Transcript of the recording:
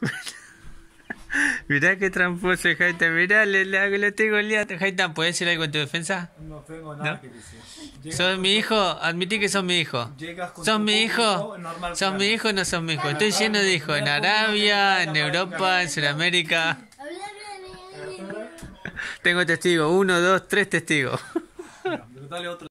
Mirá qué tramposo, Jaitan. Mirá, le, le, le estoy goleando. Jaitan, ¿puedes decir algo en tu defensa? No tengo nada ¿No? que decir. Llegas ¿Sos mi hijo? Admití que sos mi hijo. Llegas ¿Sos mi hijo? ¿Sos mi hijo o no sos mi hijo? Estoy lleno de hijos. En Arabia, en Europa, en Sudamérica. Tengo testigos. Uno, dos, tres testigos. Dale otro